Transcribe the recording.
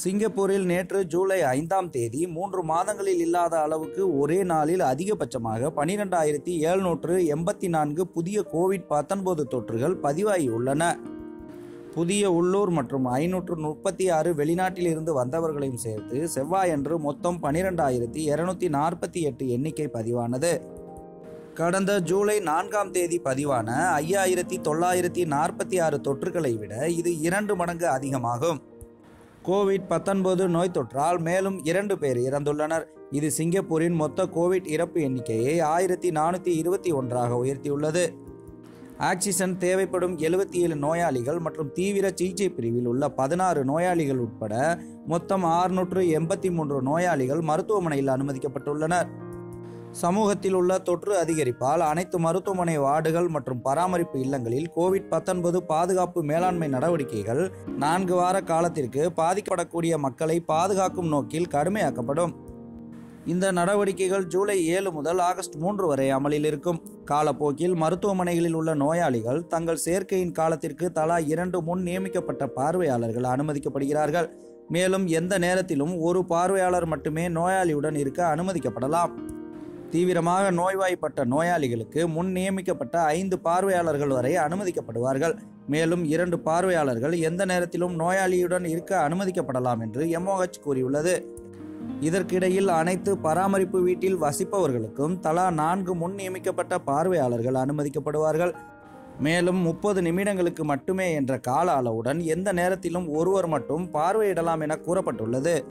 சிங்கப்பூரில் நேற்று ஜூலை ஐந்தாம் தேதி மூன்று மாதங்களில் இல்லாத அளவுக்கு ஒரே நாளில் அதிகபட்சமாக பனிரெண்டாயிரத்தி எழுநூற்று எண்பத்தி நான்கு புதிய கோவிட் பத்தொன்பது தொற்றுகள் பதிவாகியுள்ளன. புதிய உள்ளூர் மற்றும் ஐநூற்று முப்பத்தி ஆறு வெளிநாட்டிலிருந்து வந்தவர்களையும் சேர்த்து செவ்வாயன்று மொத்தம் பனிரெண்டாயிரத்தி இருநூத்தி நாற்பத்தி எட்டு எண்ணிக்கை பதிவானது. கடந்த ஜூலை நான்காம் தேதி பதிவான ஐயாயிரத்தி தொள்ளாயிரத்தி நாற்பத்தி ஆறு தொற்றுகளை விட இது இரண்டு மடங்கு அதிகமாகும். கோவிட் பத்தொன்பது நோய் தொற்றால் மேலும் இரண்டு பேர் இறந்துள்ளனர். இது சிங்கப்பூரின் மொத்த கோவிட் இறப்பு எண்ணிக்கையை ஆயிரத்தி நானூற்றி இருபத்தி ஒன்றாக உயர்த்தியுள்ளது. ஆக்சிஜன் தேவைப்படும் எழுபத்தி ஏழு நோயாளிகள் மற்றும் தீவிர சிகிச்சை பிரிவில் உள்ள பதினாறு நோயாளிகள் உட்பட மொத்தம் ஆறுநூற்று எண்பத்தி மூன்று நோயாளிகள் மருத்துவமனையில் அனுமதிக்கப்பட்டுள்ளனர். சமூகத்தில் உள்ள தொற்று அதிகரிப்பால் அனைத்து மருத்துவமனை வார்டுகள் மற்றும் பராமரிப்பு இல்லங்களில் கோவிட் பத்தொன்பது பாதுகாப்பு மேலாண்மை நடவடிக்கைகள் நான்கு வார காலத்திற்கு பாதிக்கப்படக்கூடிய மக்களை பாதுகாக்கும் நோக்கில் கடுமையாக்கப்படும். இந்த நடவடிக்கைகள் ஜூலை ஏழு முதல் ஆகஸ்ட் மூன்று வரை அமலில் இருக்கும். காலப்போக்கில் மருத்துவமனைகளில் உள்ள நோயாளிகள் தங்கள் சேர்க்கையின் காலத்திற்கு தலா இரண்டு முன் நியமிக்கப்பட்ட பார்வையாளர்கள் அனுமதிக்கப்படுகிறார்கள். மேலும் எந்த நேரத்திலும் ஒரு பார்வையாளர் மட்டுமே நோயாளியுடன் இருக்க அனுமதிக்கப்படலாம். தீவிரமாக நோய்வாய்ப்பட்ட நோயாளிகளுக்கு முன் நியமிக்கப்பட்ட ஐந்து பார்வையாளர்கள் வரை அனுமதிக்கப்படுவார்கள். மேலும் இரண்டு பார்வையாளர்கள் எந்த நேரத்திலும் நோயாளியுடன் இருக்க அனுமதிக்கப்படலாம் என்று எம்ஓஹெச் கூறியுள்ளது. இதற்கிடையில் அனைத்து பராமரிப்பு வீட்டில் வசிப்பவர்களுக்கும் தலா நான்கு முன் நியமிக்கப்பட்ட பார்வையாளர்கள் அனுமதிக்கப்படுவார்கள். மேலும் முப்பது நிமிடங்களுக்கு மட்டுமே என்ற கால அளவுடன் எந்த நேரத்திலும் ஒருவர் மட்டும் பார்வையிடலாம் என கூறப்பட்டுள்ளது.